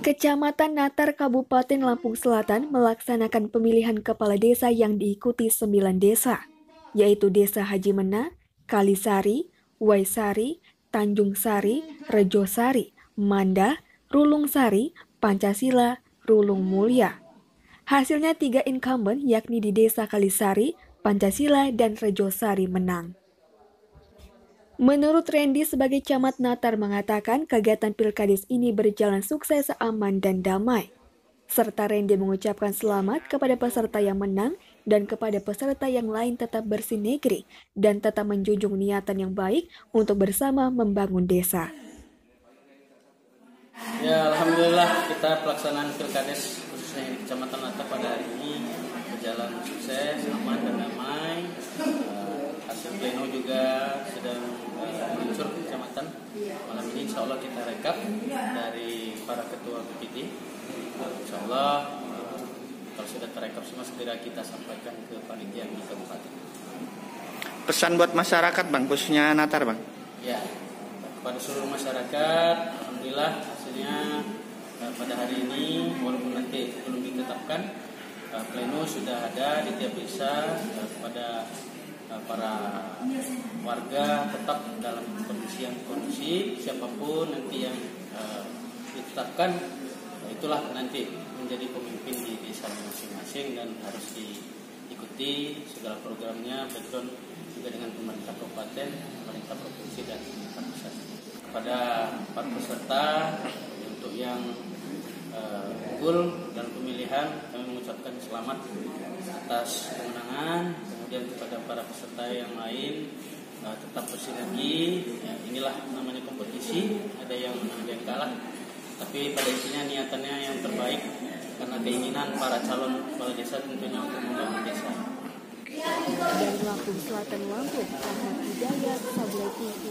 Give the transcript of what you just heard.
Kecamatan Natar Kabupaten Lampung Selatan melaksanakan pemilihan kepala desa yang diikuti 9 desa, yaitu Desa Haji Mena, Kalisari, Waisari, Tanjung Sari, Rejo Sari, Manda, Rulung Sari, Pancasila, Rulung Mulia. Hasilnya tiga incumbent yakni di Desa Kalisari, Pancasila, dan Rejo Sari menang. Menurut Randy sebagai camat Natar mengatakan kegiatan pilkades ini berjalan sukses, aman, dan damai. Serta Randy mengucapkan selamat kepada peserta yang menang dan kepada peserta yang lain tetap bersinergi dan tetap menjunjung niatan yang baik untuk bersama membangun desa. Ya, alhamdulillah kita pelaksanaan pilkades khususnya di Kecamatan Natar pada hari ini berjalan sukses, aman dan pleno juga sedang uh, muncul ke kecamatan. Malam ini insya Allah kita rekap dari para ketua BPD. Insya Allah uh, kalau sudah terekap semua segera kita sampaikan ke panitia di kabupaten. Pesan buat masyarakat bang, khususnya Natar bang. Ya, kepada seluruh masyarakat, alhamdulillah hasilnya eh, pada hari ini walaupun nanti belum ditetapkan, eh, pleno sudah ada di tiap desa eh, kepada eh, para warga tetap dalam kondisi yang kondisi siapa pun nanti yang eh, ditetapkan eh, itulah nanti menjadi pemimpin di desa masing-masing dan harus diikuti segala programnya background juga dengan pemerintah kabupaten, pemerintah provinsi dan pemerintah pusat. Kepada para peserta untuk yang uh, unggul dan pemilihan kami mengucapkan selamat atas kemenangan. Kemudian kepada para peserta yang lain uh, tetap bersinergi. Ya, inilah namanya kompetisi. Ada yang menang, ada yang kalah. Tapi pada intinya niatannya yang terbaik karena keinginan para calon kepala desa tentunya untuk membangun desa. Dari Lampung Selatan Lampung, Ahmad Hidayat, TV.